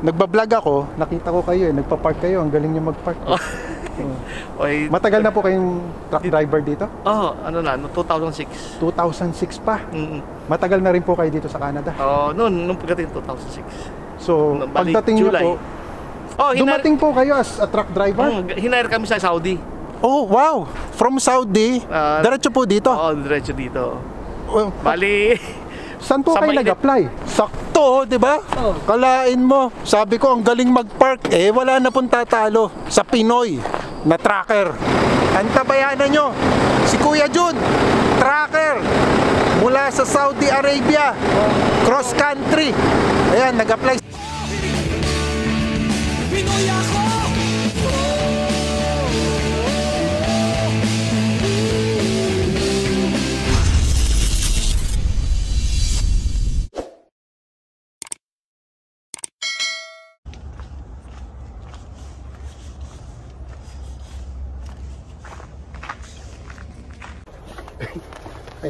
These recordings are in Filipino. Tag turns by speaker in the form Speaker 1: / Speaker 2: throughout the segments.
Speaker 1: nagbablog ako, nakita ko kayo eh, nagpa-park kayo, ang galing niyo mag-park. eh. Oo.
Speaker 2: Okay.
Speaker 1: Matagal na po kayong truck driver dito?
Speaker 2: Oh, ano na, no, 2006.
Speaker 1: 2006 pa.
Speaker 2: Mm.
Speaker 1: Matagal na rin po kayo dito sa Canada.
Speaker 2: Oh, noon, nung pagdating 2006.
Speaker 1: So,
Speaker 2: Bali,
Speaker 1: pagdating niyo
Speaker 2: July.
Speaker 1: po,
Speaker 2: Oh, hinar-
Speaker 1: dumating po kayo as a truck driver?
Speaker 2: Mm, hinire kami sa Saudi.
Speaker 1: Oh, wow! From Saudi,
Speaker 2: Ah,
Speaker 1: diretso po dito.
Speaker 2: Oo, diretso dito.
Speaker 1: Oh,
Speaker 2: Bali,
Speaker 1: Saan po
Speaker 2: Sa
Speaker 1: kayo nag-apply? Sakto, di ba? Kalain mo. Sabi ko, ang galing mag-park. Eh, wala na pong tatalo sa Pinoy na tracker. Antabayanan nyo. Si Kuya Jun, tracker. Mula sa Saudi Arabia. Cross country. Ayan, nag-apply.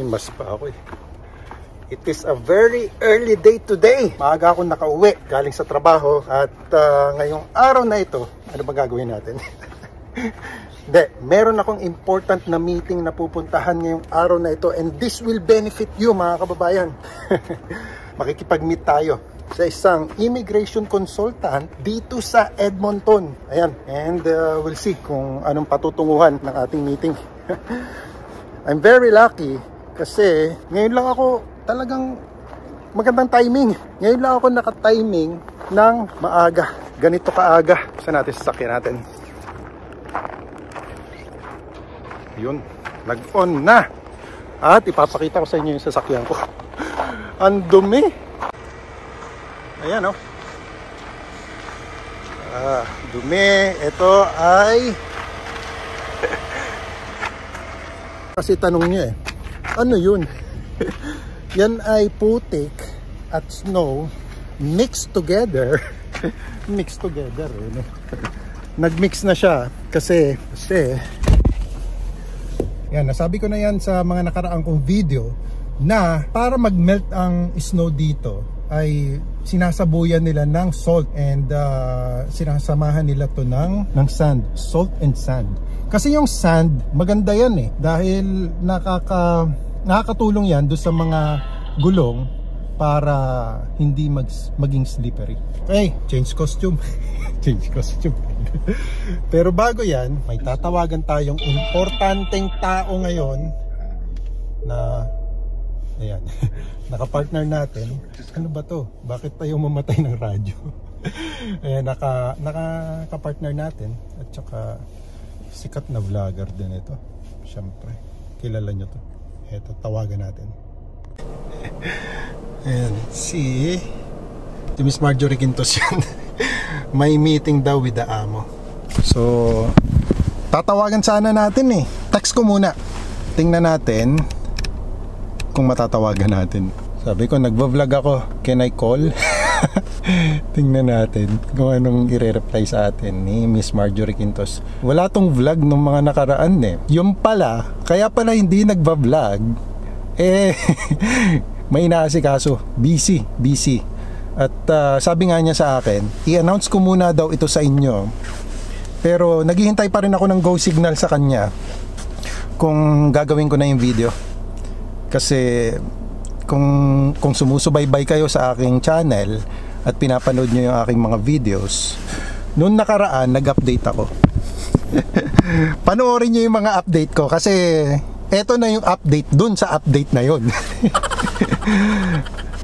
Speaker 1: Mas pa ako eh. It is a very early day today. Maaga ako nakauwi galing sa trabaho at ah, ngayong araw na ito, ano ba gagawin natin? Hindi, meron akong important na meeting na pupuntahan ngayong araw na ito and this will benefit you mga kababayan. Makikipag-meet tayo sa isang immigration consultant dito sa Edmonton. Ayan, and uh, we'll see kung anong patutunguhan ng ating meeting. I'm very lucky kasi ngayon lang ako talagang magandang timing. Ngayon lang ako naka-timing ng maaga. Ganito kaaga. Saan natin sasakyan natin? Yun. Nag-on na. At ipapakita ko sa inyo yung sasakyan ko. Ang dumi. Ayan oh. Ah, dumi. Ito ay Kasi tanong niya eh, ano yun? Yan ay putik at snow mixed together. mixed together. Eh, no? Nag-mix na siya kasi, kasi yan, nasabi ko na yan sa mga nakaraang kong video na para mag-melt ang snow dito ay sinasabuyan nila ng salt and uh, sinasamahan nila to ng, ng sand, salt and sand. Kasi yung sand, maganda yan eh dahil nakaka, nakakatulong yan doon sa mga gulong para hindi mag, maging slippery. Okay, change costume. change costume. Pero bago yan, may tatawagan tayong importanteng tao ngayon na ayan, nakapartner natin. Ano ba to? Bakit tayo mamatay ng radyo? ayan, naka, naka-partner natin at saka sikat na vlogger din ito. Siyempre, kilala nyo to. Ito, tawagan natin. Ayan, si si Miss Marjorie Quintos yan. May meeting daw with the amo. So, tatawagan sana natin eh. Text ko muna. Tingnan natin kung matatawagan natin. Sabi ko, nagva-vlog ako. Can I call? Tingnan natin kung anong ire-reply sa atin ni Miss Marjorie Quintos. Wala tong vlog nung mga nakaraan eh. Yung pala, kaya pala hindi nagva-vlog, eh, may inaasikaso. Busy, busy. At ah, sabi nga niya sa akin, i-announce ko muna daw ito sa inyo. Pero naghihintay pa rin ako ng go signal sa kanya kung gagawin ko na yung video. Kasi kung kung sumusubaybay kayo sa aking channel at pinapanood nyo yung aking mga videos, noon nakaraan nag-update ako. Panoorin nyo yung mga update ko kasi eto na yung update dun sa update na yon.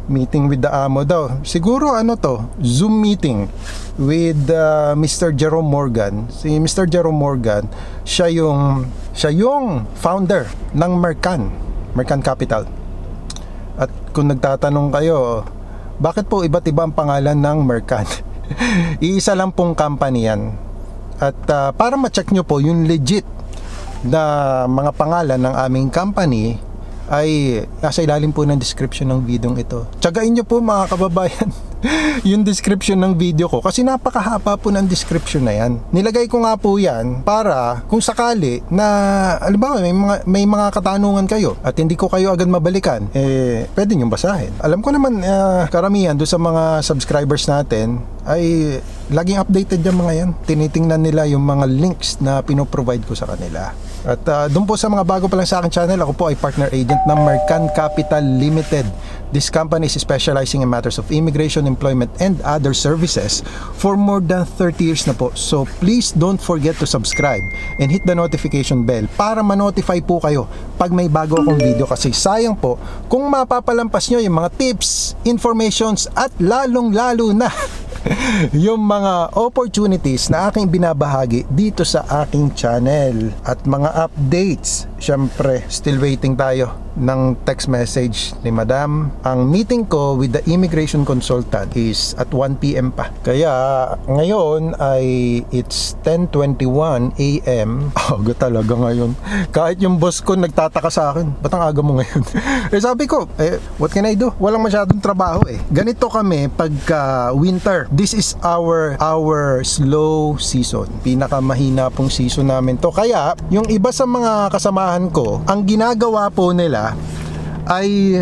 Speaker 1: meeting with the amo daw. Siguro ano to, Zoom meeting with uh, Mr. Jerome Morgan. Si Mr. Jerome Morgan, siya yung siya yung founder ng Mercan, Mercan Capital. At kung nagtatanong kayo, bakit po iba't iba ang pangalan ng Mercan? Iisa lang pong company yan. At uh, para ma-check nyo po yung legit na mga pangalan ng aming company ay nasa ilalim po ng description ng video ito. Tsagain nyo po mga kababayan yung description ng video ko kasi napakahaba po ng description na yan. Nilagay ko nga po yan para kung sakali na alam ba may mga, may mga katanungan kayo at hindi ko kayo agad mabalikan eh pwede nyo basahin. Alam ko naman ah, karamihan doon sa mga subscribers natin ay laging updated yung mga yan. Tinitingnan nila yung mga links na pinoprovide ko sa kanila. At uh, doon po sa mga bago pa lang sa akin channel, ako po ay partner agent ng Mercan Capital Limited. This company is specializing in matters of immigration, employment, and other services for more than 30 years na po. So please don't forget to subscribe and hit the notification bell para ma-notify po kayo pag may bago akong video kasi sayang po kung mapapalampas nyo yung mga tips, informations at lalong-lalo na yung mga opportunities na aking binabahagi dito sa aking channel at mga updates. Syempre, still waiting tayo ng text message ni Madam. Ang meeting ko with the immigration consultant is at 1 p.m. pa. Kaya ngayon ay it's 10:21 a.m. Aga talaga ngayon. Kahit yung boss ko nagtataka sa akin, ba't ang aga mo ngayon? eh sabi ko, eh what can I do? Walang masyadong trabaho eh. Ganito kami pagka winter. This is our our slow season. Pinakamahina pong season namin to. Kaya yung iba sa mga kasamahan ko, ang ginagawa po nila ay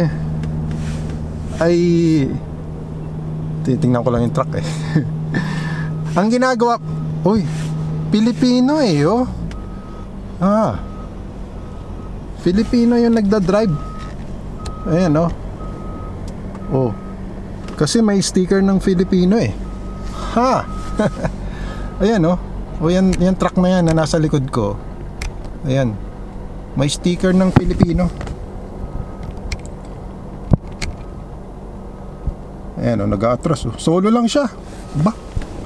Speaker 1: ay titingnan ko lang yung truck eh. ang ginagawa, uy, Pilipino eh, oh. Ah. Filipino yung nagda-drive. Ayan, oh. Oh. Kasi may sticker ng Filipino eh. Ha! Ayan, oh. O yan, yan truck na yan na nasa likod ko. Ayan. May sticker ng Filipino. Ayan, oh, nag-atras. Oh. Solo lang siya. Ba?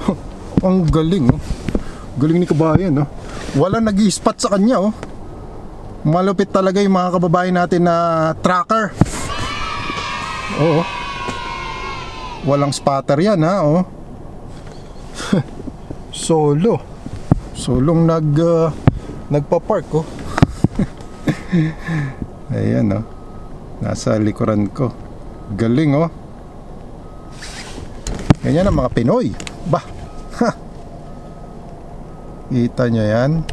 Speaker 1: Ang galing, oh. Galing ni kabayan, oh. Wala nag spot sa kanya, oh. Malupit talaga yung mga kababayan natin na tracker. Oo. Walang spotter yan, ha, oh. Solo. Solong nag uh, nagpa-park, oh. Ayan, oh. Nasa likuran ko. Galing, oh. Ganyan ang mga Pinoy. Bah. Kita nyo yan?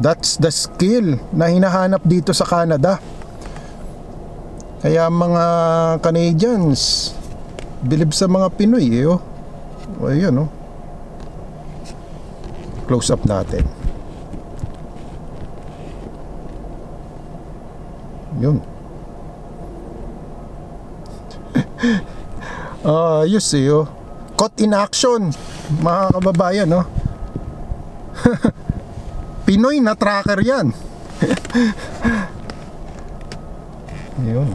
Speaker 1: That's the skill na hinahanap dito sa Canada. Kaya mga Canadians, bilib sa mga Pinoy, eh, oh. Ayan, oh. Close up natin. Yun. Ah, ayos eh, oh. Caught in action, mga kababayan, no? Pinoy na tracker yan. Yun.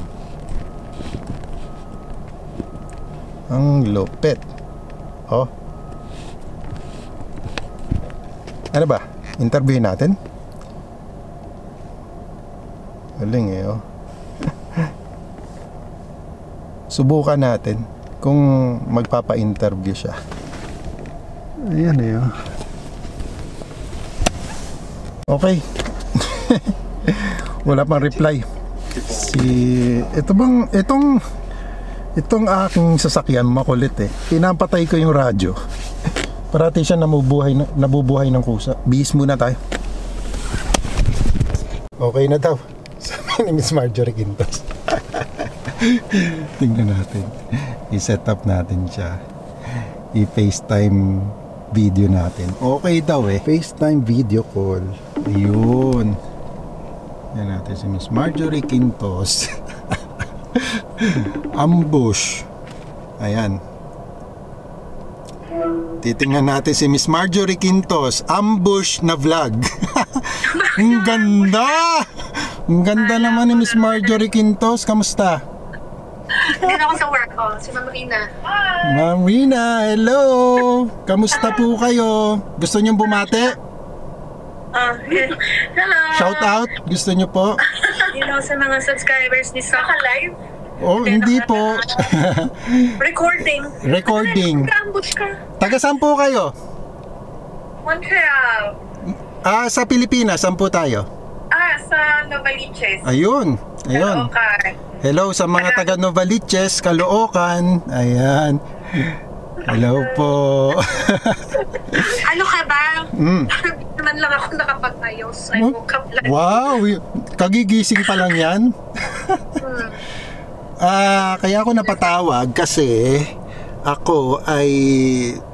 Speaker 1: Ang lupit. Oh. Ano ba? Interview natin? Galing eh, oh. Subukan natin kung magpapa-interview siya. Ayan eh, oh. Okay. Wala pang reply. Si ito bang itong itong aking sasakyan makulit eh. Pinapatay ko yung radyo. Parati siya nabubuhay na, nabubuhay ng kusa. Bis muna tayo. Okay na daw. Sabi ni Miss Marjorie Quintos. Tingnan natin. I-set up natin siya. I-FaceTime video natin. Okay daw eh. FaceTime video call. Ayun. Yan natin si Miss Marjorie Quintos. Ambush. Ayan. Titingnan natin si Miss Marjorie Quintos. Ambush na vlog. Ang ganda! Ang ganda naman ni Miss Marjorie Quintos. Kamusta?
Speaker 3: Dito ako sa work. Oh, si Ma'am Rina.
Speaker 1: Ma'am Rina, hello! Kamusta po kayo? Gusto niyong bumate?
Speaker 3: Ah, hello.
Speaker 1: Shout out? Gusto niyo po?
Speaker 3: Hello sa mga subscribers ni Saka Live.
Speaker 1: Oh, hindi po.
Speaker 3: Recording.
Speaker 1: Recording.
Speaker 3: Ambush ka.
Speaker 1: Taga saan po kayo?
Speaker 3: Montreal.
Speaker 1: Ah, sa Pilipinas, saan po tayo?
Speaker 3: Ah, sa Novaliches.
Speaker 1: Ayun. Ayun.
Speaker 3: Okay.
Speaker 1: Hello sa mga taga Novaliches, Caloocan. Ayan. Hello po.
Speaker 3: Ano ka ba?
Speaker 1: Mm.
Speaker 3: naman lang ako nakapag-ayos. I woke up lang.
Speaker 1: Wow, kagigising pa lang yan.
Speaker 3: Hmm.
Speaker 1: Ah, kaya ako napatawag kasi ako ay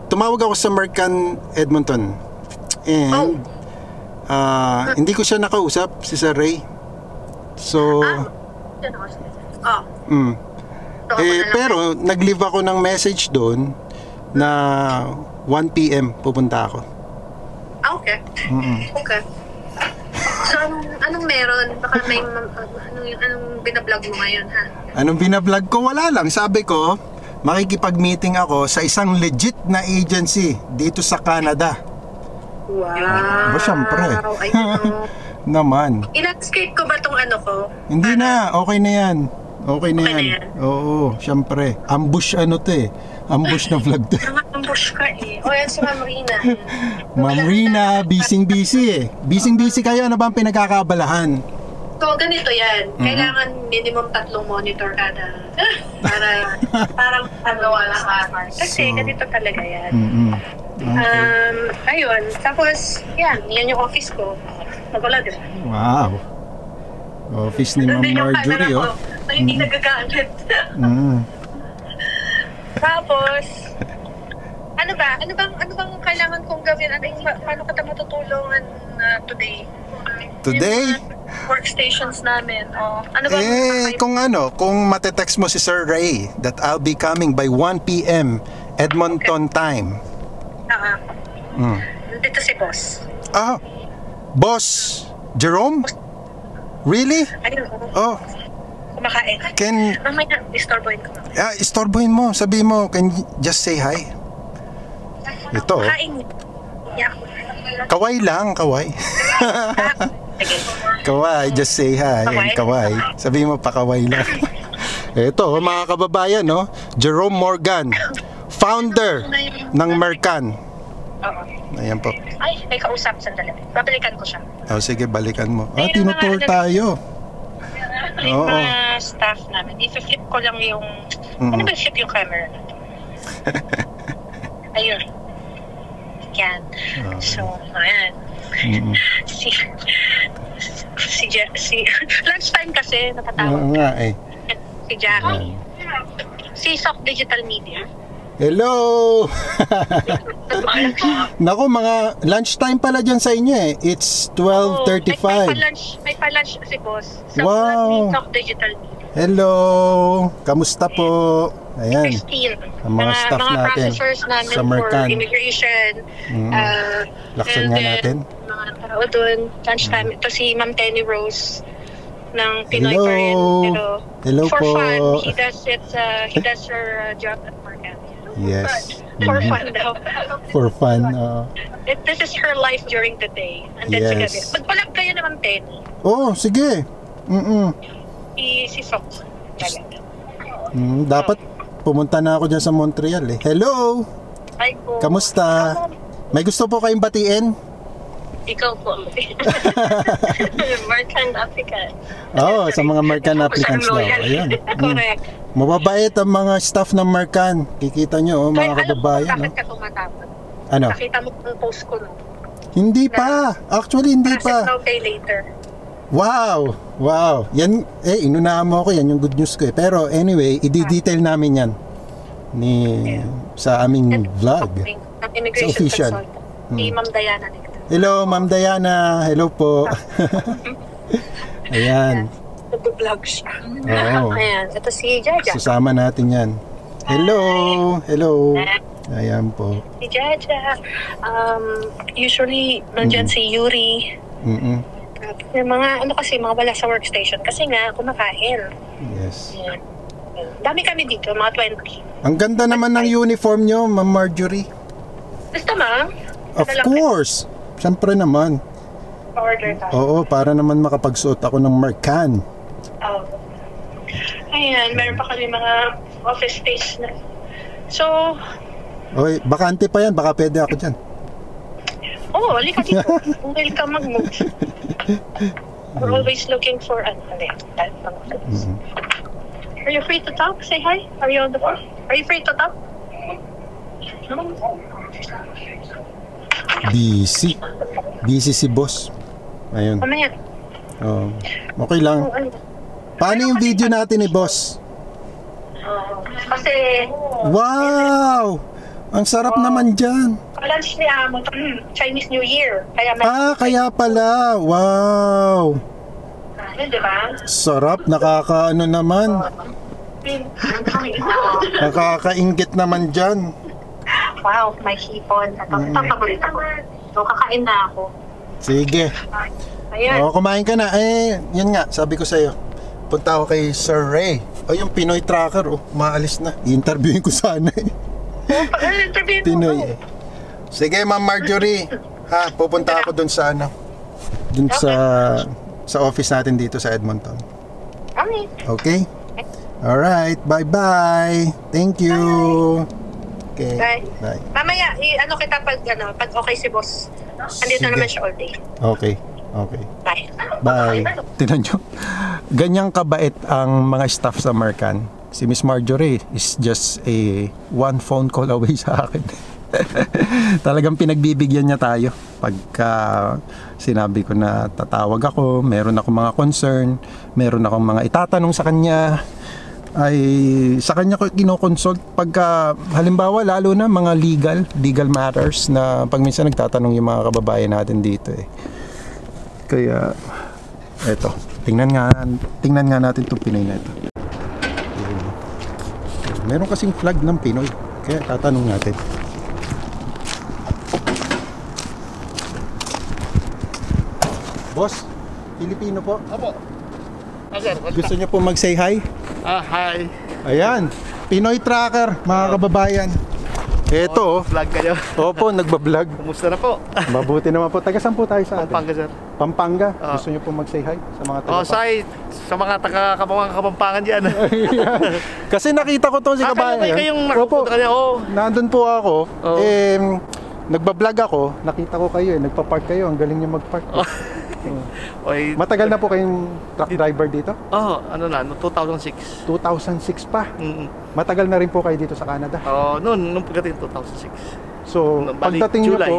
Speaker 1: tumawag ako sa Mercan Edmonton. And ah, hindi ko siya nakausap si Sir Ray. So,
Speaker 3: ako. Oh.
Speaker 1: mm. Eh, pero nag-leave ako ng message doon na 1 p.m. pupunta ako.
Speaker 3: Ah, okay.
Speaker 1: Mm-mm.
Speaker 3: Okay. So, anong, meron? Baka may, anong, anong binablog mo ngayon, ha?
Speaker 1: Anong binablog ko? Wala lang. Sabi ko, makikipag-meeting ako sa isang legit na agency dito sa Canada.
Speaker 3: Wow.
Speaker 1: Ba, syempre.
Speaker 3: Ay, ano.
Speaker 1: Naman.
Speaker 3: In-escape ko ba tong ano ko?
Speaker 1: Hindi na, okay na yan. Okay na
Speaker 3: Okay na
Speaker 1: yan.
Speaker 3: yan.
Speaker 1: Oo, syempre. Ambush ano to eh. Ambush na vlog to.
Speaker 3: Nangambush ka eh. O, yan si Ma'am Rina.
Speaker 1: Ma'am Rina, bising-busy eh. Bising-busy kayo, ano ba ang pinagkakabalahan?
Speaker 3: So, ganito yan.
Speaker 1: Mhm.
Speaker 3: Kailangan minimum tatlong monitor kada para parang wala ka. Kasi
Speaker 1: So-
Speaker 3: ganito talaga yan.
Speaker 1: Mm-mm. Okay.
Speaker 3: Um, ayun. Tapos, yan. Yan yung office ko. Magwala, di ba?
Speaker 1: Wow. Office ni Ma'am Marjorie, oh.
Speaker 3: na hindi nagagalit.
Speaker 1: Mm.
Speaker 3: Tapos, ano ba? Ano bang ano bang kailangan kong gawin? Ano yung, paano kita matutulungan uh, today?
Speaker 1: Today?
Speaker 3: Yung mga workstations namin. Oh, ano bang
Speaker 1: Eh, kung ano, kung matetext mo si Sir Ray that I'll be coming by 1 p.m. Edmonton time.
Speaker 3: Ah,
Speaker 1: Mm.
Speaker 3: dito si boss.
Speaker 1: Ah, Boss Jerome? Really?
Speaker 3: Ayun,
Speaker 1: Oh,
Speaker 3: kumakain.
Speaker 1: can,
Speaker 3: Mamaya, disturboin ko.
Speaker 1: ah, istorbohin mo, sabi mo, can you just say hi? Ito, oh.
Speaker 3: Kain.
Speaker 1: Kaway lang, kaway. Kaway, just say hi.
Speaker 3: Kaway?
Speaker 1: Kaway. Sabi mo pa kaway lang. Ito, mga kababayan, no? Jerome Morgan, founder ng Mercan.
Speaker 3: Oo.
Speaker 1: Ayan po.
Speaker 3: Ay, may kausap. Sandali. Babalikan ko siya.
Speaker 1: Oh, sige, balikan mo. Ah, tinutour
Speaker 3: mga-
Speaker 1: tayo.
Speaker 3: Yung
Speaker 1: Oo.
Speaker 3: mga staff namin. I-flip ko lang yung...
Speaker 1: Mm.
Speaker 3: Ano ba flip yung camera natin? Ayun. Yan. So, ayan.
Speaker 1: Mm.
Speaker 3: Si... Si... Ja- si lunchtime kasi,
Speaker 1: Oo
Speaker 3: natatawag.
Speaker 1: nga eh.
Speaker 3: Si Jackie.
Speaker 1: Ayan.
Speaker 3: Si Soft Digital Media.
Speaker 1: Hello! Nako, mga lunchtime pala dyan sa inyo eh. It's
Speaker 3: Oo, May, may
Speaker 1: 12.35.
Speaker 3: pa-lunch, may pa-lunch si boss. Sa
Speaker 1: Wow.
Speaker 3: Digital Media.
Speaker 1: Hello! Kamusta po? Ayan.
Speaker 3: Christine.
Speaker 1: Ang mga staff
Speaker 3: mga
Speaker 1: natin
Speaker 3: processors namin
Speaker 1: sa Mercan.
Speaker 3: for immigration.
Speaker 1: Mm.
Speaker 3: Uh,
Speaker 1: Laksan nga natin.
Speaker 3: Mga tao doon. Lunchtime. Ito si Ma'am Tenny Rose ng Pinoy
Speaker 1: Hello.
Speaker 3: pa rin. Pero
Speaker 1: Hello
Speaker 3: for
Speaker 1: po.
Speaker 3: fun, he does it, uh, he does her uh, job at Mercan.
Speaker 1: Yes.
Speaker 3: For
Speaker 1: Mhm.
Speaker 3: fun daw.
Speaker 1: For fun. uh,
Speaker 3: It, this is her life during the day. And then sa gabi.
Speaker 1: Yes.
Speaker 3: Magpalag kayo naman, Penny.
Speaker 1: oh, sige. Mm-mm.
Speaker 3: Si, si Sok.
Speaker 1: Mm, dapat pumunta na ako dyan sa Montreal eh. Hello!
Speaker 3: Ay po.
Speaker 1: Kamusta? May gusto po kayong batiin?
Speaker 3: Ikaw po. Mercan applicant.
Speaker 1: Oo, oh, sa mga Mercan applicants daw. Ayun. Mm.
Speaker 3: Correct.
Speaker 1: Mababait ang mga staff ng Mercan. Kikita nyo, oh, mga
Speaker 3: alam mo
Speaker 1: kababayan.
Speaker 3: bakit
Speaker 1: No?
Speaker 3: ka tumatapos.
Speaker 1: Ano?
Speaker 3: Nakita mo ang post ko, no?
Speaker 1: Hindi pa. Actually, hindi
Speaker 3: Process
Speaker 1: pa.
Speaker 3: now, pay later.
Speaker 1: Wow! Wow! Yan, eh, inunahan mo ako. Yan yung good news ko eh. Pero anyway, i-detail namin yan ni sa aming vlog.
Speaker 3: Ng immigration
Speaker 1: Sa official.
Speaker 3: consultant.
Speaker 1: Hmm.
Speaker 3: Ma'am Diana Nicto.
Speaker 1: Hello, Ma'am Diana. Hello po. Ayan.
Speaker 3: Nag-vlog siya.
Speaker 1: Oo.
Speaker 3: Ayan. Ito si Jaja.
Speaker 1: Susama natin yan. Hello! Hello! Ayan po.
Speaker 3: Si Jaja. Um, usually, nandyan
Speaker 1: Hmm.
Speaker 3: si Yuri.
Speaker 1: Mm-mm.
Speaker 3: Yung mga, ano kasi, mga wala sa workstation. Kasi nga, kumakain.
Speaker 1: Yes.
Speaker 3: Ayan. Dami kami dito, mga 20.
Speaker 1: Ang ganda naman ng uniform nyo, Ma'am Marjorie.
Speaker 3: Gusto ma?
Speaker 1: Of course! Siyempre naman.
Speaker 3: Order tayo.
Speaker 1: Oo, para naman makapagsuot ako ng Mercan.
Speaker 3: Oh. Ayan, meron pa kami mga office space na. So,
Speaker 1: Oy, bakante pa yan. Baka pwede ako dyan.
Speaker 3: Oh, halika dito. Ka mag-move. We're always looking for ano. ano ng office. Are you free to talk? Say hi. Are you on the phone? Are you free to talk?
Speaker 1: Busy. Busy si boss. Ayun.
Speaker 3: Ano yan?
Speaker 1: Oh. Okay lang.
Speaker 3: Ano?
Speaker 1: Paano yung video natin ni boss?
Speaker 3: Kasi
Speaker 1: Wow! Ang sarap naman dyan.
Speaker 3: Lunch ni Amo, Chinese New Year. Kaya may
Speaker 1: Ah, kaya pala. Wow!
Speaker 3: Ano, di ba?
Speaker 1: Sarap. Nakakaano naman. Nakakaingit naman dyan.
Speaker 3: Wow, may hipon. Ito paborito ko. So, kakain na ako.
Speaker 1: Sige.
Speaker 3: Ayan.
Speaker 1: O, kumain ka na. Eh, yun nga, sabi ko sa'yo. Punta ako kay Sir Ray. O, yung Pinoy Tracker, oh, maalis na. I-interviewin ko sana eh.
Speaker 3: Mo?
Speaker 1: Pinoy. Sige, Ma'am Marjorie. Ha, pupunta ako dun sa ano. Dun sa sa office natin dito sa Edmonton.
Speaker 3: Okay.
Speaker 1: Okay? Alright, bye-bye. Thank you. Okay.
Speaker 3: Bye.
Speaker 1: Bye.
Speaker 3: Mamaya, i- ano kita pag, ano, pag okay si boss. Andito
Speaker 1: Sige.
Speaker 3: naman siya all day.
Speaker 1: Okay. Okay.
Speaker 3: Bye.
Speaker 1: Bye. Tinan nyo. Ganyang kabait ang mga staff sa Mercan. Si Miss Marjorie is just a one phone call away sa akin. Talagang pinagbibigyan niya tayo. Pagka sinabi ko na tatawag ako, meron ako mga concern, meron akong mga itatanong sa kanya, ay sa kanya ko kinoconsult pagka halimbawa lalo na mga legal legal matters na pag minsan nagtatanong yung mga kababayan natin dito eh kaya, eto. Tingnan nga, tingnan nga natin itong Pinoy na ito. Meron kasing flag ng Pinoy. Kaya tatanong natin. Boss, Pilipino po.
Speaker 2: Opo. Ah, sir.
Speaker 1: Gusto niyo po mag-say hi?
Speaker 2: Ah, hi.
Speaker 1: Ayan, Pinoy Tracker, mga kababayan. Eto, oh.
Speaker 2: Vlog kayo.
Speaker 1: Opo, nagbablog.
Speaker 2: Kumusta na po?
Speaker 1: Mabuti naman po. Taga saan po tayo sa atin?
Speaker 2: Pampanga, sir.
Speaker 1: Pampanga.
Speaker 2: Ah.
Speaker 1: Gusto niyo po mag-say hi sa mga taga
Speaker 2: Oh, say, sa mga taga-kapamang kapampangan dyan.
Speaker 1: Kasi nakita ko to si
Speaker 2: ah, kayo,
Speaker 1: kabayan.
Speaker 2: kayo kayong
Speaker 1: Opo,
Speaker 2: nakapunta kanya. Oh.
Speaker 1: nandun po ako.
Speaker 2: Oo.
Speaker 1: Eh, nagbablog ako. Nakita ko kayo eh. Nagpa-park kayo. Ang galing niyo mag-park.
Speaker 2: Oh. Oy,
Speaker 1: Matagal na po kayong truck driver dito?
Speaker 2: oh, ano na, no, 2006.
Speaker 1: 2006 pa.
Speaker 2: Mm.
Speaker 1: Matagal na rin po kayo dito sa Canada.
Speaker 2: Oh, noon, nung pagdating 2006.
Speaker 1: So,
Speaker 2: No, balik
Speaker 1: pagdating niyo
Speaker 2: July.
Speaker 1: po,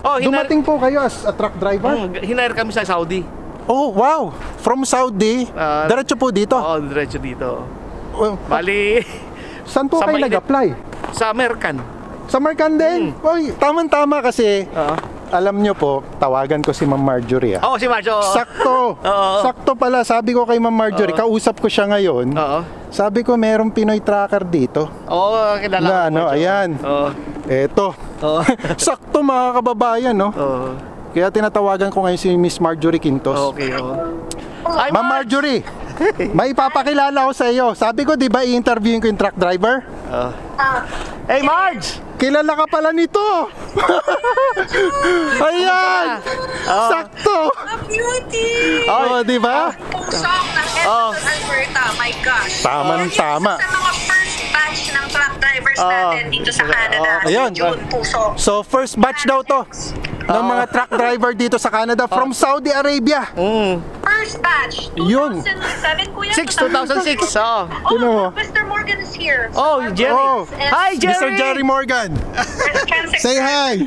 Speaker 2: Oh, hinar-
Speaker 1: dumating po kayo as a truck driver?
Speaker 2: Mm, hinire kami sa Saudi.
Speaker 1: Oh, wow! From Saudi,
Speaker 2: Ah,
Speaker 1: diretso po dito.
Speaker 2: Oo, oh, diretso dito.
Speaker 1: Well,
Speaker 2: Bali,
Speaker 1: saan po
Speaker 2: sa
Speaker 1: kayo nag-apply?
Speaker 2: sa American.
Speaker 1: Sa Marcan din.
Speaker 2: Hmm.
Speaker 1: Oy, tamang-tama kasi
Speaker 2: Oo.
Speaker 1: Alam nyo po, tawagan ko si Ma'am Marjorie. ah.
Speaker 2: Oh, si Marjo.
Speaker 1: Sakto.
Speaker 2: Oo.
Speaker 1: Sakto pala. Sabi ko kay Ma'am Marjorie,
Speaker 2: Oo.
Speaker 1: kausap ko siya ngayon.
Speaker 2: Oo.
Speaker 1: Sabi ko, merong Pinoy tracker dito.
Speaker 2: Oo, kilala
Speaker 1: Na,
Speaker 2: ko,
Speaker 1: ano,
Speaker 2: Marjo.
Speaker 1: ayan.
Speaker 2: Oo.
Speaker 1: Eto.
Speaker 2: Oo.
Speaker 1: Sakto mga kababayan, no?
Speaker 2: Oo.
Speaker 1: Kaya tinatawagan ko ngayon si Miss Marjorie Quintos.
Speaker 2: Okay, oo. Ay,
Speaker 1: Ma'am Marjorie, may ipapakilala ko sa iyo. Sabi ko, di ba, i-interviewin ko yung truck driver?
Speaker 2: Oo. Hey, Marge!
Speaker 1: Kilala ka pala nito. Ayan.
Speaker 2: Oh.
Speaker 1: Sakto.
Speaker 3: Beauty!
Speaker 1: Oh, di ba?
Speaker 3: Pusong ng
Speaker 2: Oh.
Speaker 3: Edmonton, Alberta. My gosh.
Speaker 1: Tamang
Speaker 3: Yan
Speaker 1: tama.
Speaker 3: Sa mga first batch ng truck drivers
Speaker 2: Oh.
Speaker 3: natin dito sa Canada.
Speaker 2: Oh.
Speaker 1: Ayun.
Speaker 3: Yun, puso.
Speaker 1: So, first batch daw to ng mga truck driver dito sa Canada from Saudi Arabia.
Speaker 2: Mm.
Speaker 3: First batch.
Speaker 1: Yun.
Speaker 3: 2007, kuya?
Speaker 2: 6, 2006. Oo.
Speaker 3: Oh,
Speaker 1: Sino mo?
Speaker 3: Mr. Morgan is here.
Speaker 2: Oh, Jerry.
Speaker 1: Oh.
Speaker 2: Hi, Jerry!
Speaker 1: Mr. Jerry Morgan, say hi.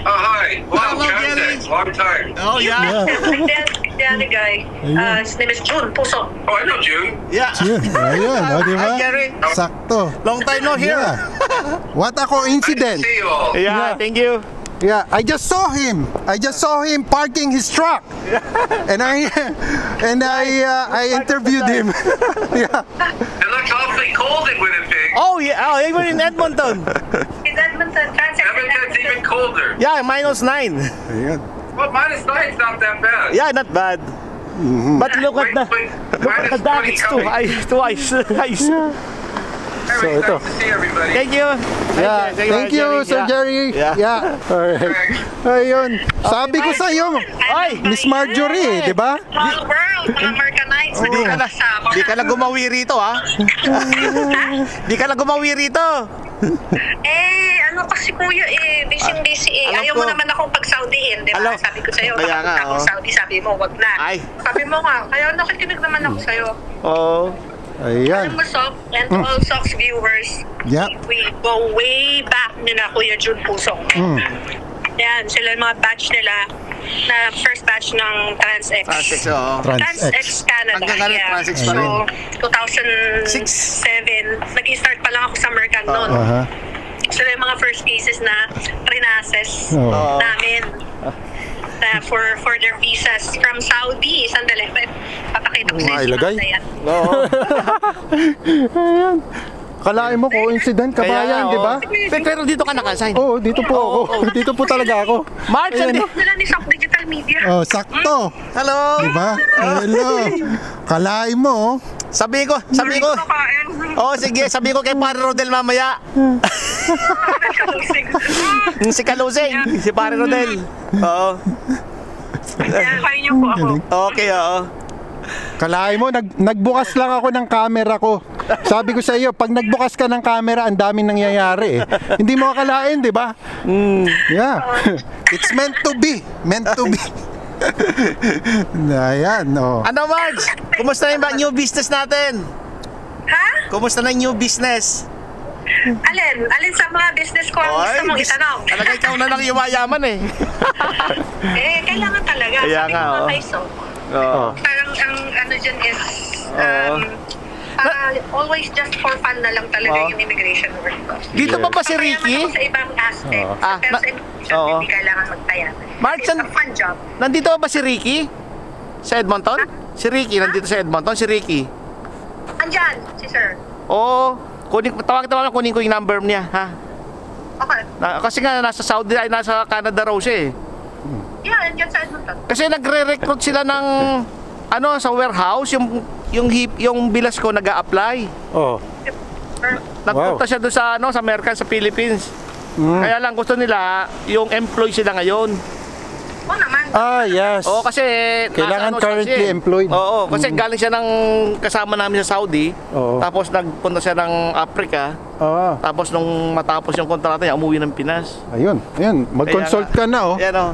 Speaker 4: Oh, hi. Wow,
Speaker 2: Hello, Jerry.
Speaker 4: Transdex. Long time.
Speaker 2: Oh, yeah.
Speaker 3: the other guy. Uh, his name is June Puso.
Speaker 4: Oh, I know June.
Speaker 2: Yeah.
Speaker 1: Yun, ayun, o, di ba?
Speaker 2: Hi, Jerry.
Speaker 1: Sakto.
Speaker 2: Long time no here.
Speaker 1: Yeah. What a coincidence.
Speaker 4: see you all.
Speaker 2: Yeah,
Speaker 1: Yeah.
Speaker 2: thank you.
Speaker 1: Yeah, I just saw him. I just saw him parking his truck, and I and I uh, I interviewed him. yeah.
Speaker 4: It looks awfully cold in Winnipeg.
Speaker 2: Oh, yeah. Oh, even in Edmonton.
Speaker 3: He's Edmonton Transit.
Speaker 4: Edmonton's even colder.
Speaker 2: Yeah, minus 9.
Speaker 1: Ayan.
Speaker 4: Well, minus nine's not that bad.
Speaker 2: Yeah, not bad. But look at the
Speaker 4: Wait, wait,
Speaker 2: look at the
Speaker 4: minus
Speaker 2: dark.
Speaker 4: 20
Speaker 2: It's too
Speaker 4: coming.
Speaker 2: ice. Too ice. ice.
Speaker 4: Anyway,
Speaker 1: So, ito.
Speaker 4: nice to see everybody.
Speaker 2: Thank you.
Speaker 1: Yeah, thank you, Sir Jerry.
Speaker 2: Yeah.
Speaker 1: Yeah. Alright. Ayun. Sabi ko sa iyo,
Speaker 2: Ay,
Speaker 1: Miss Marjorie, di ba?
Speaker 3: Small world, mga Americanites.
Speaker 2: Di ka na, di ka na gumawi rito, ha? di ka na gumawi rito.
Speaker 3: Eh, ano kasi kuya eh, busy-busy eh.
Speaker 2: Alam
Speaker 3: Ayaw mo
Speaker 2: ko.
Speaker 3: naman akong pag-Saudihin, di ba?
Speaker 2: Alam-
Speaker 3: Sabi ko sa'yo,
Speaker 2: Kaya nga,
Speaker 3: akong
Speaker 2: oh.
Speaker 3: Saudi, sabi mo, wag na.
Speaker 2: Ay.
Speaker 3: Sabi mo nga, kaya nakikinig naman ako sa'yo.
Speaker 2: Oo.
Speaker 1: Ayan.
Speaker 3: Alam mo, Sock, and to all Sock's viewers,
Speaker 1: Yeah.
Speaker 3: we go way back nila Kuya Jun Pusong.
Speaker 1: Mm.
Speaker 3: Yan, sila yung mga batch nila na first batch ng TransX.
Speaker 2: Transex, oo.
Speaker 1: TransX.
Speaker 3: Canada.
Speaker 2: Hanggang ngayon,
Speaker 3: yeah.
Speaker 2: Transx
Speaker 1: pa rin.
Speaker 3: So, 2007, nag-start pa lang ako sa Mercan noon.
Speaker 1: Aha.
Speaker 3: Sila yung mga first cases na trinases
Speaker 1: Oo.
Speaker 3: namin na for for their visas from Saudi. Sandali, papakita ko sa inyo.
Speaker 1: ilagay.
Speaker 2: Oo.
Speaker 1: Ayan. Kalain mo coincident kabayan,
Speaker 2: Kaya,
Speaker 1: di ba?
Speaker 2: Pero, dito ka nakasign.
Speaker 1: Oo, dito po ako. Dito po talaga ako.
Speaker 2: March,
Speaker 1: Ayan,
Speaker 2: hindi.
Speaker 1: oh.
Speaker 3: Sila ni Sock Digital Media.
Speaker 1: Oh, sakto.
Speaker 2: Hello.
Speaker 1: Di ba? Hello. Kalain mo.
Speaker 2: Sabi ko, sabi ko. Oh, sige, sabi ko kay Pare Rodel mamaya. Yung si Kalusing, si Pare Rodel. Oo.
Speaker 3: Kaya niyo po ako.
Speaker 2: Okay, oo.
Speaker 1: Kalain mo, nag, nagbukas lang ako ng camera ko. Sabi ko sa iyo, pag nagbukas ka ng camera, ang daming nangyayari eh. Hindi mo akalain, di ba? Yeah. It's meant to be. Meant to be. Ayan, oh.
Speaker 2: Ano, Marge? Kumusta na yung new business natin?
Speaker 3: Ha?
Speaker 2: Kumusta na yung new business?
Speaker 3: Alin? Alin sa mga business ko ang gusto mong
Speaker 2: bis-
Speaker 3: itanong?
Speaker 2: Talaga ikaw na lang yumayaman eh.
Speaker 3: Eh, kailangan talaga.
Speaker 2: Kaya
Speaker 3: Sabi
Speaker 2: nga,
Speaker 3: ko
Speaker 2: oh. Oo.
Speaker 3: parang ang ano dyan is um, ah, always just for fun na lang talaga
Speaker 2: Oo.
Speaker 3: yung immigration work ko.
Speaker 2: Dito pa ba si Ricky?
Speaker 3: ako sa ibang aspect.
Speaker 2: Ah,
Speaker 3: pero
Speaker 2: na-
Speaker 3: sa immigration,
Speaker 2: oo.
Speaker 3: hindi kailangan magtaya.
Speaker 2: Mark,
Speaker 3: It's
Speaker 2: san-
Speaker 3: a fun job.
Speaker 2: Nandito ba si Ricky? Sa Edmonton? Si Ricky, nandito sa Edmonton. Si Ricky.
Speaker 3: Andyan, si sir.
Speaker 2: Oo. Kunin, tawag tawag kunin ko yung number niya, ha?
Speaker 3: Okay.
Speaker 2: Na, kasi nga nasa Saudi ay nasa Canada raw siya eh.
Speaker 3: Yeah, andyan sa Edmonton.
Speaker 2: Kasi nagre-recruit sila ng ano sa warehouse yung yung hip, yung bilas ko nag-a-apply.
Speaker 1: Oh.
Speaker 3: Or-
Speaker 2: Nagpunta siya doon sa ano sa American sa Philippines.
Speaker 1: Mm.
Speaker 2: Kaya lang gusto nila yung employee sila ngayon.
Speaker 3: Oo naman.
Speaker 1: Ah, yes.
Speaker 2: Oo kasi
Speaker 1: Kailangan
Speaker 2: nasa ano
Speaker 1: currently
Speaker 2: siya eh.
Speaker 1: employed.
Speaker 2: Oo, kasi
Speaker 1: Mm.
Speaker 2: galing siya ng kasama namin sa Saudi.
Speaker 1: Oo.
Speaker 2: Tapos nagpunta siya ng Africa.
Speaker 1: Ah,
Speaker 2: Tapos nung matapos yung kontrata niya, umuwi ng Pinas.
Speaker 1: ayun. Ayun, mag-consult ka na oh.
Speaker 2: Yan o.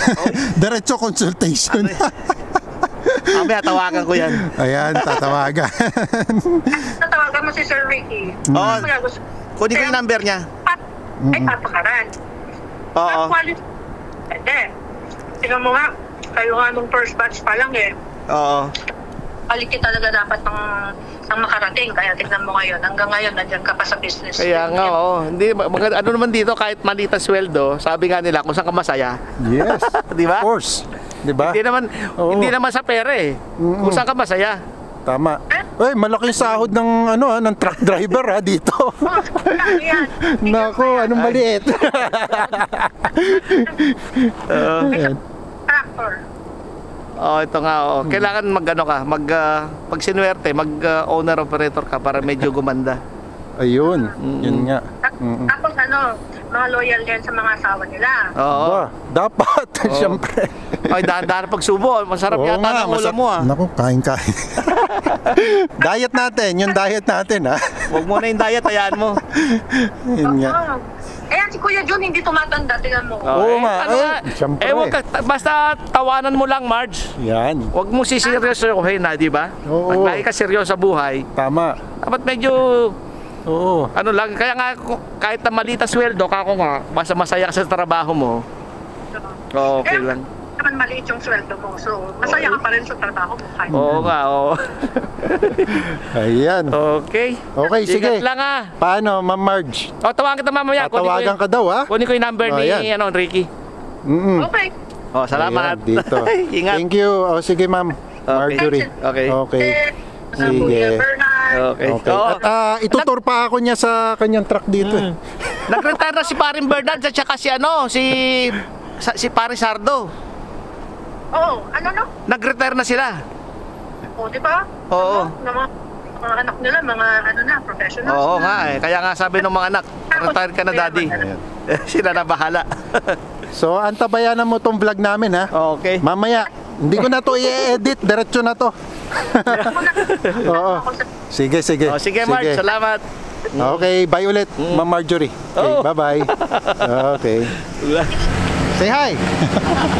Speaker 1: Diretso consultation.
Speaker 2: Mamaya tawagan ko yan.
Speaker 1: Ayan, tatawagan.
Speaker 3: Natawagan mo si Sir Ricky.
Speaker 2: Oo.
Speaker 3: Kaya gusto-
Speaker 2: Kunin ko yung number niya.
Speaker 3: Pat, ay, patakaran.
Speaker 2: Oo.
Speaker 3: At quality. Hindi. Tingnan mo nga, kayo nga nung first batch pa lang eh.
Speaker 2: Oo.
Speaker 3: Quality talaga dapat ng, ng makarating. Kaya tingnan mo ngayon, hanggang ngayon, nandiyan ka pa sa business.
Speaker 2: Kaya nga, oo. Hindi, mag- ano naman dito, kahit maliit ang sweldo, sabi nga nila, kung saan ka masaya.
Speaker 1: yes.
Speaker 2: Di ba?
Speaker 1: Of course. Di ba?
Speaker 2: Hindi naman,
Speaker 1: Oo.
Speaker 2: hindi naman sa pera eh. Kung saan ka masaya.
Speaker 1: Tama. Uy, malaking sahod ng ano ah, ng truck driver ha dito.
Speaker 3: Laki yan.
Speaker 1: Nako, anong maliit. Ayan.
Speaker 3: Tractor.
Speaker 2: Oh, ito nga, oh. Kailangan mag ano ka, mag ah, pag sinuwerte, mag ah, owner operator ka para medyo gumanda.
Speaker 1: Ayun, yun nga. Mm-mm.
Speaker 3: Tapos ano, mga loyal din sa mga asawa nila.
Speaker 2: Oo.
Speaker 1: Ba, dapat, syempre.
Speaker 2: Ay, dahan-dahan pagsubo. Masarap
Speaker 1: Oo
Speaker 2: yata
Speaker 1: nga,
Speaker 2: ng ulam mo ah.
Speaker 1: Naku, kain-kain. diet natin, yung diet natin ha.
Speaker 2: Huwag mo na yung diet, hayaan mo.
Speaker 1: Yun nga.
Speaker 3: Oo. Ayan, si Kuya Jun hindi tumatanda. Tingnan mo.
Speaker 1: Oo
Speaker 2: eh,
Speaker 1: nga,
Speaker 2: ano
Speaker 1: eh,
Speaker 2: nga,
Speaker 1: siyempre.
Speaker 2: Eh, wag ka, basta tawanan mo lang, Marge.
Speaker 1: Yan,
Speaker 2: Huwag mo siseryosohin na, di ba?
Speaker 1: Oo.
Speaker 2: Pag lagi ka seryoso sa buhay,
Speaker 1: tama.
Speaker 2: dapat medyo,
Speaker 1: Oo.
Speaker 2: ano lang, kaya nga, kahit na malita sweldo, kako nga, basta masaya ka sa trabaho mo, okay
Speaker 3: Eh,
Speaker 2: lang.
Speaker 3: naman maliit yung sweldo mo. So, masaya ka pa rin sa trabaho mo. Kahit
Speaker 2: Oo nga, oo.
Speaker 1: Ayan.
Speaker 2: okay.
Speaker 1: Okay, sige.
Speaker 2: Ingat lang ah.
Speaker 1: Paano, Ma'am Marge?
Speaker 2: O, tawagan kita mamaya. Kunin ko
Speaker 1: Tatawagan
Speaker 2: yung-
Speaker 1: ka daw ha?
Speaker 2: Kunin ko yung number
Speaker 1: Oh,
Speaker 2: ni, ano, Ricky.
Speaker 1: Mm-mm.
Speaker 3: Okay.
Speaker 2: Oh, salamat.
Speaker 1: Ayan, dito.
Speaker 2: Ingat.
Speaker 1: Thank you. O sige, Ma'am. Marjorie.
Speaker 2: Okay.
Speaker 1: Okay.
Speaker 3: Eh, ano,
Speaker 1: Sige.
Speaker 2: Okay.
Speaker 1: Okay.
Speaker 2: Oo.
Speaker 1: At ah, itutur pa ako niya sa kanyang truck dito. eh.
Speaker 2: Nag-retire na si Parin Bernard at saka si ano, si sa- si Parin Sardo.
Speaker 3: Oo, ano no?
Speaker 2: Nag-retire na sila.
Speaker 3: O, di ba?
Speaker 2: Oo.
Speaker 3: Ano, mga, mga anak nila, mga ano na, professionals.
Speaker 2: Oo
Speaker 3: na.
Speaker 2: nga eh. Kaya nga sabi ng mga anak, retire ka na daddy. Sila na bahala.
Speaker 1: So, antabayanan mo tong vlog namin ha.
Speaker 2: okay.
Speaker 1: Mamaya, hindi ko na to i-edit. Diretso na to. Oo. Sige, sige.
Speaker 2: Oh, sige, Mark. Salamat.
Speaker 1: Okay, bye ulit, Ma'am Marjorie. Okay,
Speaker 2: Oo.
Speaker 1: bye-bye. Okay. Say hi.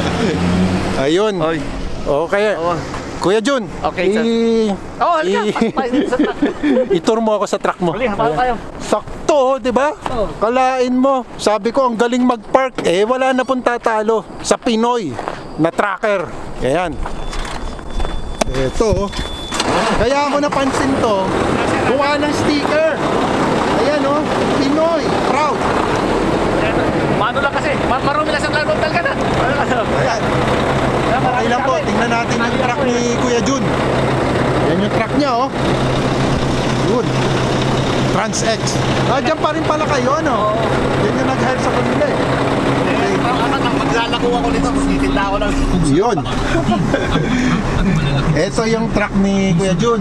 Speaker 1: Ayun.
Speaker 2: Oy.
Speaker 1: Okay.
Speaker 2: Oo.
Speaker 1: Kuya Jun.
Speaker 2: Okay, sir.
Speaker 1: i-
Speaker 2: Oh, halika.
Speaker 1: i-. I-tour mo ako sa truck mo.
Speaker 2: Halika, tayo.
Speaker 1: Sakto, di ba?
Speaker 2: Oo.
Speaker 1: Kalain mo. Sabi ko, ang galing mag-park. Eh, wala na pong tatalo sa Pinoy na tracker. Ayan. Ito. Kaya ako napansin to. Gawa ng sticker. Ayan, oh. Pinoy. Proud.
Speaker 2: Mano lang kasi. Ma- Marumi lang sa kalbong ka na.
Speaker 1: Ayan. Okay lang po. Tingnan natin yung truck ni Kuya Jun. Yan yung truck niya, oh. Yun. Trans X. Ah, dyan pa rin pala kayo, ano? Yan yung nag-hire sa kanila, eh.
Speaker 2: Maglalako ako nito. Titinda ako ng...
Speaker 1: Yun. Ito yung truck ni Kuya Jun.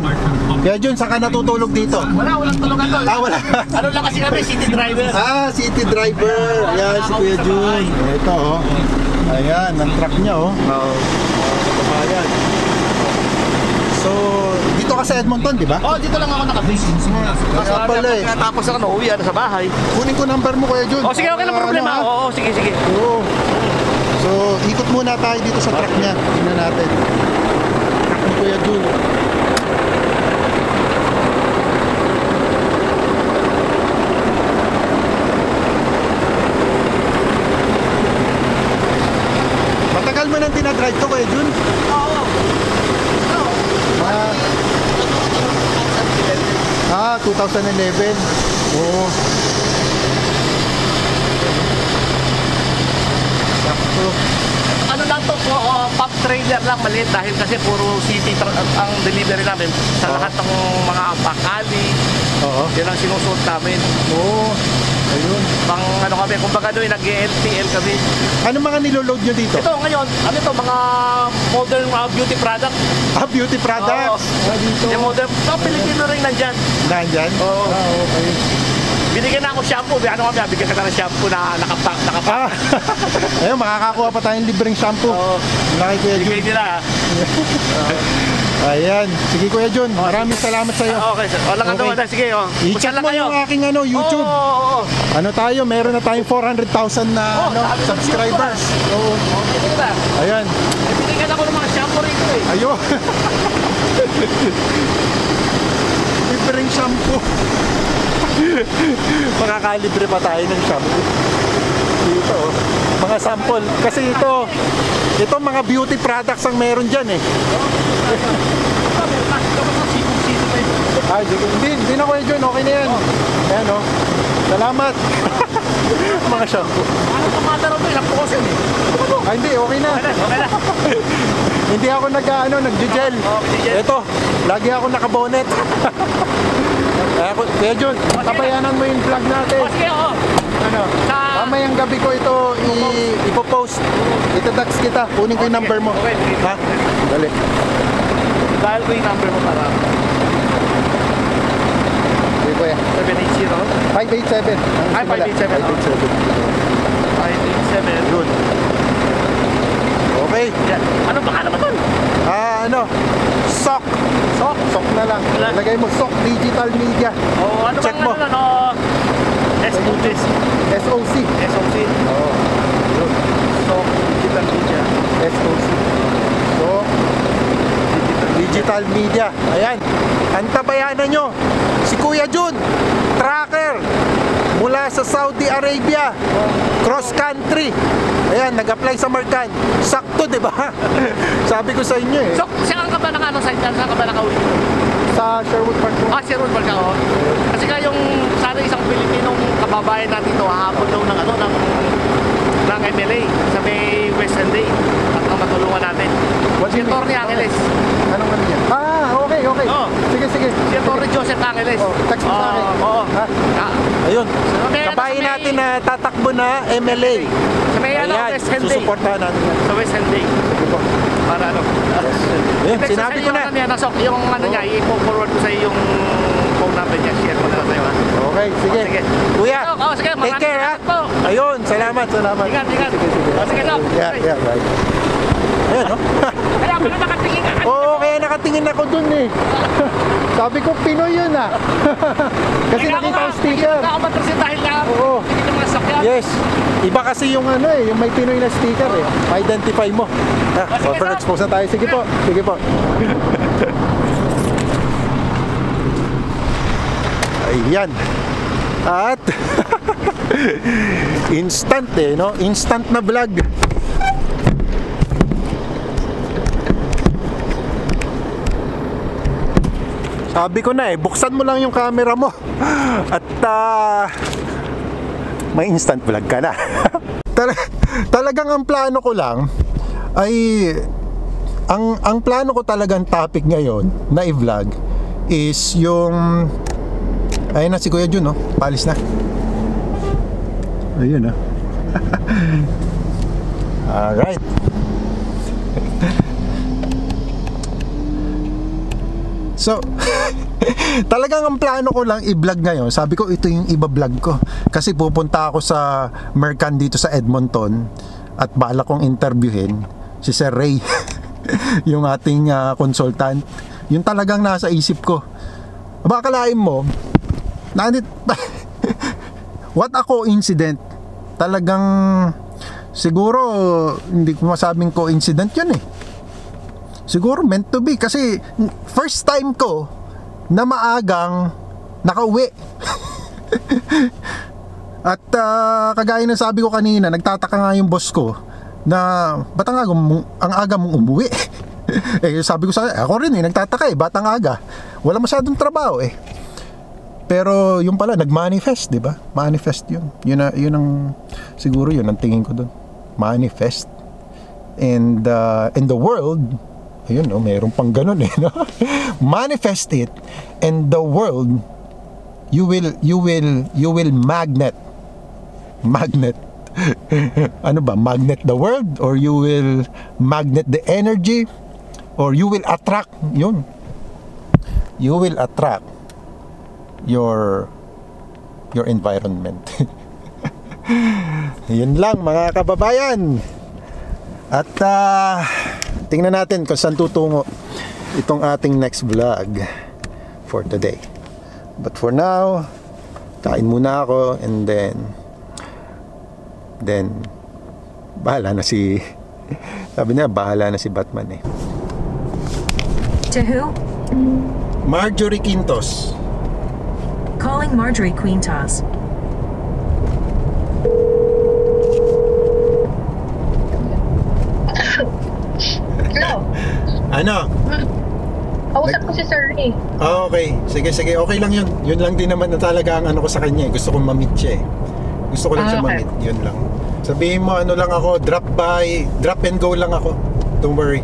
Speaker 1: Kuya Jun, saan ka natutulog dito?
Speaker 2: Wala, walang tulungan to.
Speaker 1: Ah, wala.
Speaker 2: Ano lang kasi kami, city driver.
Speaker 1: ah, city driver. Ayan, si Kuya Jun. Ito, oh. Ayan, ang truck niya, oh.
Speaker 2: Oo.
Speaker 1: Ayan. So, dito ka sa Edmonton, di ba?
Speaker 2: Oh, dito lang ako nakabase.
Speaker 1: Kaya pala, eh.
Speaker 2: Tapos ako na uwi ano, sa bahay.
Speaker 1: Kunin ko number mo, Kuya Jun.
Speaker 2: Oh, sige, okay lang
Speaker 1: Para,
Speaker 2: problema.
Speaker 1: ano, ha?
Speaker 2: Oo, sige, sige.
Speaker 1: Oo. So, ikot muna tayo dito sa truck niya. Tingnan natin. Truck ni Kuya Jun. Matagal mo nang tinadrive to, Kuya Jun?
Speaker 2: Oo.
Speaker 1: Ah, ah 2011. Oo. Sakto.
Speaker 2: Ano lang to po, oh, pop trailer lang maliit dahil kasi puro city ang, delivery namin sa lahat ng mga bakali.
Speaker 1: Oo.
Speaker 2: Yan ang sinusuot namin.
Speaker 1: Oo. Ayun.
Speaker 2: Pang ano kami, kumbaga doon nag-LTL kami.
Speaker 1: Ano mga niloload nyo dito?
Speaker 2: Ito ngayon, ano to, mga modern uh, beauty product.
Speaker 1: Ah, beauty products.
Speaker 2: Oo.
Speaker 1: Ah, dito.
Speaker 2: Yung modern, mga Pilipino rin nandyan.
Speaker 1: Nandyan?
Speaker 2: Oo.
Speaker 1: Ah, okay.
Speaker 2: Binigyan na ako shampoo. Ano kami, bigyan ka na ng shampoo na nakapak, nakapak.
Speaker 1: Ah, ayun, makakakuha pa tayong libreng shampoo.
Speaker 2: Oo.
Speaker 1: Laki Kuya Jun.
Speaker 2: Bigay nila.
Speaker 1: Ayan. Sige Kuya Jun, maraming salamat sa iyo.
Speaker 2: Ah, Okay, sir. Walang
Speaker 1: Okay.
Speaker 2: ano, sige. Oh.
Speaker 1: I-check
Speaker 2: Punta lang
Speaker 1: mo
Speaker 2: kayo.
Speaker 1: yung aking ano, YouTube.
Speaker 2: Oo, oo, oo.
Speaker 1: Ano tayo, meron na tayong 400,000 na
Speaker 2: Oh,
Speaker 1: ano, subscribers. Oo.
Speaker 2: Okay, sige na.
Speaker 1: Ayan.
Speaker 2: Eh, Binigyan ako ng mga shampoo rito eh.
Speaker 1: Ayun. Libreng shampoo. Makakalibre pa tayo ng shampoo. Dito, oh. mga sample. Kasi ito, ito mga beauty products ang meron dyan eh. Ay. Hindi, hindi na kuya John. Okay na yan. Ayan, oh. Salamat. mga shampoo.
Speaker 2: Ano tumata rin ito? Ilang pukosin eh.
Speaker 1: Ay, hindi. Okay na.
Speaker 2: Okay na, okay na.
Speaker 1: Hindi ako nag ano.
Speaker 2: Oo, nagje-gel.
Speaker 1: Ito, lagi ako nakabonet. Ako, Kuya Jun, tabayanan mo yung vlog natin.
Speaker 2: Oh, sige, oo.
Speaker 1: Ano?
Speaker 2: Sa-
Speaker 1: Mamayang gabi ko ito ipopost. Itadax kita. Kunin ko yung number mo.
Speaker 2: Okay.
Speaker 1: Ha? Dali.
Speaker 2: Dial ko yung number mo para
Speaker 1: Sige, Kuya.
Speaker 2: 780
Speaker 1: 587. Ang
Speaker 2: Ay,
Speaker 1: simula.
Speaker 2: 587, 587.
Speaker 1: 587. Yun. Okay.
Speaker 2: Yan. Ano ba naman doon?
Speaker 1: Ah, ano? SOC. SOC. SOC na lang.
Speaker 2: Wala.
Speaker 1: Lagay mo SOC Digital Media.
Speaker 2: Oh, ano
Speaker 1: Check
Speaker 2: bang
Speaker 1: mo.
Speaker 2: ano? SOC.
Speaker 1: SOC.
Speaker 2: SOC.
Speaker 1: Oo. Yun.
Speaker 2: So, digital media.
Speaker 1: SOC. So, digital media. Ayan. Antabayanan nyo. Si Kuya Jun. Mula sa Saudi Arabia. Cross country. Ayan, nag-apply sa Marcan. Sakto, di ba? Sabi ko sa inyo eh.
Speaker 2: So, saan ka ba naka ano, saan ka ba nakauwi?
Speaker 1: Sa Sherwood Park.
Speaker 2: Ah, si Ron Balcao. Kasi nga yung sana isang Pilipinong kababayan natin to hahapon daw ng ano ng ng MLA sa may West End at ang matulungan natin. Si? Atty. Angeles.
Speaker 1: Anong ano yan? Ah, okay, okay.
Speaker 2: Oo.
Speaker 1: Sige, sige.
Speaker 2: Si Atty. Joseph Angeles.
Speaker 1: Oh, text mo sa akin.
Speaker 2: Oo.
Speaker 1: Ha?
Speaker 2: Ah,
Speaker 1: Ayun.
Speaker 2: ano,
Speaker 1: Kabahin natin na tatakbo na MLA.
Speaker 2: Sa may ano, West End Day.
Speaker 1: susuportahan natin.
Speaker 2: Sa West End Day.
Speaker 1: Sige po.
Speaker 2: Para ano. Text
Speaker 1: sinabi ko na.
Speaker 2: Ano, yung ano niya, i-forward ko sa iyo yung phone number niya. Share ko na lang sa'yo. ha?
Speaker 1: Okay, sige.
Speaker 2: Oh, sige.
Speaker 1: Kuya,
Speaker 2: Oh, oh, sige,
Speaker 1: take care ha. Ayun, salamat, salamat.
Speaker 2: Ingat, ingat.
Speaker 1: Sige, sige.
Speaker 2: Oh, sige, Doc.
Speaker 1: Yeah,
Speaker 2: Okay.
Speaker 1: yeah, right. Ayun, no?
Speaker 2: Kaya ako na nakatingin ka.
Speaker 1: Oo, kaya nakatingin ako dun eh. Sabi ko, Pinoy yun ah. kasi
Speaker 2: Kaya
Speaker 1: nakita ko sticker.
Speaker 2: Hindi ako matrasin dahil nga,
Speaker 1: Oo.
Speaker 2: hindi ng mga sakyan.
Speaker 1: Yes. Iba kasi yung ano eh, yung may Pinoy na sticker eh. Ma-identify mo. Ah,
Speaker 2: Ah, sige,
Speaker 1: overexpose na tayo. Sige po. Sige po. Ayan. At instant eh, no? Instant na vlog. Sabi ko na eh, buksan mo lang yung camera mo. At ah, may instant vlog ka na. Tal- talagang ang plano ko lang ay ang ang plano ko talagang topic ngayon na i-vlog is yung ayun na si Kuya Jun no, palis na. Ayun na. Alright. So, talagang ang plano ko lang i-vlog ngayon. Sabi ko, ito yung iba-vlog ko. Kasi pupunta ako sa Mercan dito sa Edmonton at bala kong interviewin si Sir Ray, yung ating ah, consultant. Yung talagang nasa isip ko. Baka kalain mo, nandit, what ako incident? Talagang, siguro, hindi ko masabing coincident yun eh siguro meant to be kasi first time ko na maagang nakauwi. At ah, kagaya ng sabi ko kanina, nagtataka nga yung boss ko na ba't ang aga, ang aga mong umuwi? eh sabi ko sa ako rin eh, nagtataka eh, ba't ang aga? Wala masyadong trabaho eh. Pero yung pala, nag-manifest, di ba? Manifest yun. Yun, na, yun ang, siguro yun ang tingin ko dun. Manifest. And uh, in the world, ayun, no, mayroon pang ganun eh, no? Manifest it and the world you will you will you will magnet. Magnet. Ano ba? Magnet the world or you will magnet the energy or you will attract yun. You will attract your your environment. Yun lang mga kababayan. At ah, tingnan natin kung saan tutungo itong ating next vlog for today. But for now, kain muna ako and then then bahala na si sabi niya bahala na si Batman eh.
Speaker 5: To who?
Speaker 1: Marjorie Quintos.
Speaker 5: Calling Marjorie Quintas.
Speaker 1: Ano?
Speaker 3: Kausap ko si Sir Ray.
Speaker 1: Ah, okay. Sige, sige. Okay lang yun. Yun lang din naman na talaga ang ano ko sa kanya. eh. Gusto kong ma-meet siya eh. Gusto ko lang
Speaker 3: Ah,
Speaker 1: siya
Speaker 3: okay.
Speaker 1: ma-meet. Yun lang. Sabihin mo ano lang ako, drop by, drop and go lang ako. Don't worry.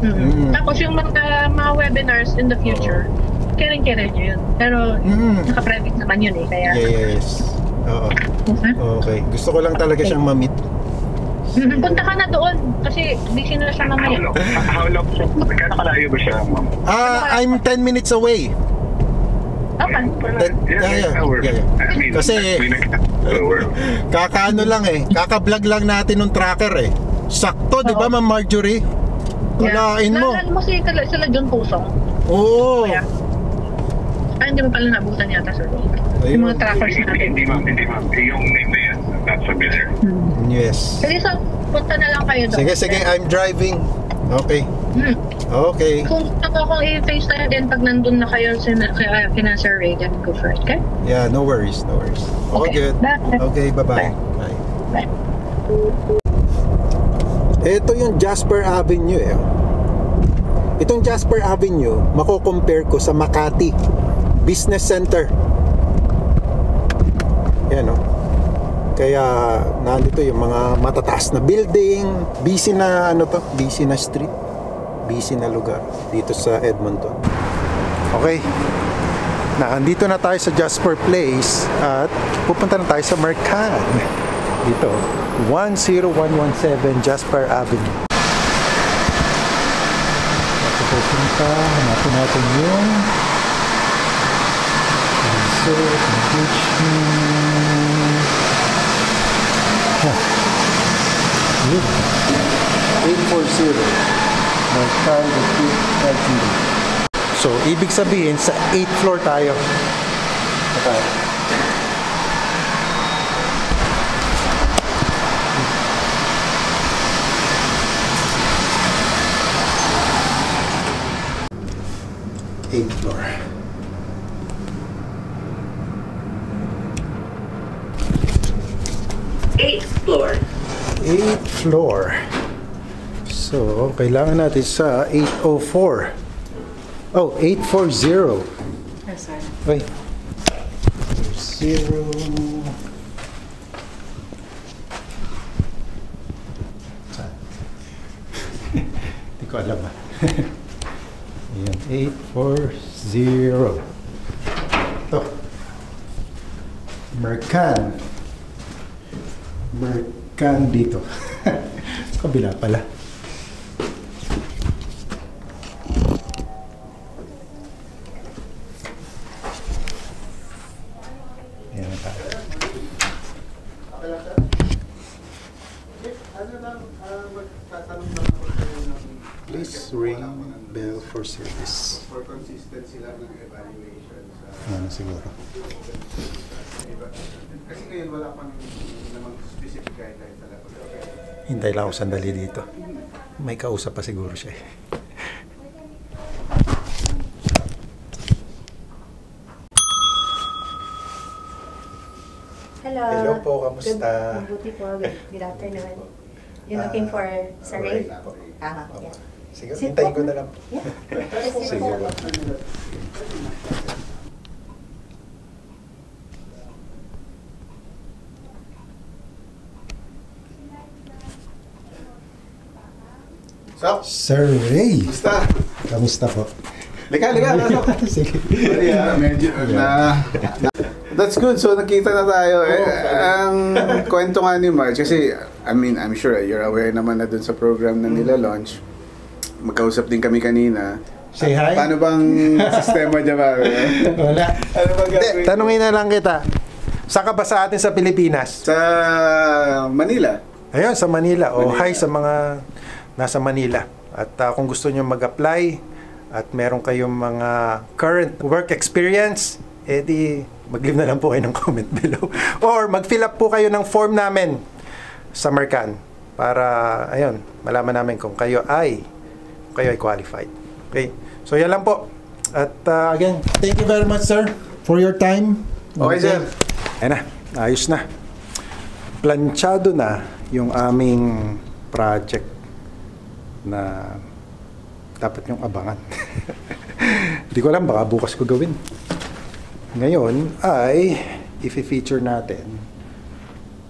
Speaker 1: Mm.
Speaker 3: Tapos yung mga, mga webinars in the future, kailan-kailan yun. Pero
Speaker 1: Mm.
Speaker 3: naka-private naman yun eh. Kaya,
Speaker 1: Yes. Oo.
Speaker 3: Mhm.
Speaker 1: Okay. Gusto ko lang talaga siyang ma-meet.
Speaker 3: Punta ka na doon. Kasi busy na siya mamaya.
Speaker 4: How long? How long siya? Magkano kalayo ba siya, ma'am?
Speaker 1: Ah, I'm 10 minutes away.
Speaker 3: Okay.
Speaker 1: That- yeah, yeah, yeah, yeah.
Speaker 4: I mean,
Speaker 1: Kasi-
Speaker 4: I mean.
Speaker 1: Kakaano lang eh. Kaka-vlog lang natin ng tracker eh. Sakto, di ba, Ma'am Marjorie? Kalain mo.
Speaker 3: Naalala mo si kala- sila John Pusong?
Speaker 1: Oo.
Speaker 3: Kuya. Ay, hindi mo pala nabutan yata, Sir. Yung mga trackers
Speaker 4: Hindi,
Speaker 3: natin.
Speaker 4: hindi, ma'am. Hindi, ma'am. Yung name na not familiar.
Speaker 1: Yes.
Speaker 3: Sige, so, punta na lang kayo doon.
Speaker 1: Sige, sige. I'm driving. Okay.
Speaker 3: Hmm.
Speaker 1: Okay.
Speaker 3: Kung ako kung i-FaceTime din pag nandun na kayo sina, kaya, kina Sir Ray, then go for it, okay?
Speaker 1: Yeah, no worries. No worries. All
Speaker 3: Okay.
Speaker 1: good.
Speaker 3: Bye.
Speaker 1: Okay, bye-bye.
Speaker 3: Bye.
Speaker 1: Bye.
Speaker 3: Bye.
Speaker 1: Ito yung Jasper Avenue eh. Itong Jasper Avenue, mako-compare ko sa Makati Business Center. Yan oh. Kaya nandito yung mga matataas na building, busy na ano to, busy na street, busy na lugar dito sa Edmonton. Okay. Nakandito na tayo sa Jasper Place at pupunta na tayo sa Mercad. Dito, 10117 Jasper Avenue. Ito pupunta, hanapin natin yung resort, engagement, 840 by car the So, ibig sabihin, sa 8th floor tayo. Okay. Eighth floor.
Speaker 3: 8th floor.
Speaker 1: So, kailangan natin sa 804. Oh, 840. Yes, sir. Wait. Zero. Hindi ko alam ah. 840. Ito. Mercan. Mercan dito. Sa kabila pala. Ayan tayo. Please ring bell for service.
Speaker 6: for consistency lang ng evaluation sa
Speaker 1: Ano siguro.
Speaker 6: Kasi ngayon wala pang namang specific guidelines talaga
Speaker 1: Hintay lang ako sandali dito. May kausap pa siguro siya eh.
Speaker 7: Hello.
Speaker 1: Hello po, kamusta?
Speaker 7: Good, mabuti po. Good, good afternoon. You're looking for Sir Ray? Ah, yeah.
Speaker 1: Sige, hintayin ko na lang. Sige po.
Speaker 6: So,
Speaker 1: Sir Ray!
Speaker 6: basta.
Speaker 1: Kamusta po?
Speaker 6: Lika, lika, pasok.
Speaker 1: Sige.
Speaker 6: Sorry ah, medyo na, That's good. So nakita na tayo. Eh, ang kwento nga ni Marge kasi I mean, I'm sure you're aware naman na dun sa program na nila launch. Magkausap din kami kanina.
Speaker 1: Say hi.
Speaker 6: Paano bang sistema dyan ba?
Speaker 1: Wala.
Speaker 6: ano bang
Speaker 1: Hindi,
Speaker 6: gagawin?
Speaker 1: tanungin na lang kita. Saan ka ba sa atin sa Pilipinas?
Speaker 6: Sa Manila.
Speaker 1: Ayun, sa Manila. O
Speaker 6: Manila.
Speaker 1: hi sa mga nasa Manila. At ah, kung gusto nyo mag-apply at meron kayong mga current work experience, edi mag-leave na lang po kayo ng comment below. Or mag-fill up po kayo ng form namin sa Mercan para, ayun, malaman namin kung kayo ay kayo ay qualified. Okay? So, yan lang po. At ah, again, thank you very much, sir, for your time.
Speaker 6: Okay, sir.
Speaker 1: Ayan na, ayos na. Planchado na yung aming project na dapat yung abangan. Hindi ko alam, baka bukas ko gawin. Ngayon ay i-feature natin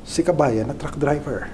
Speaker 1: si Kabayan na truck driver.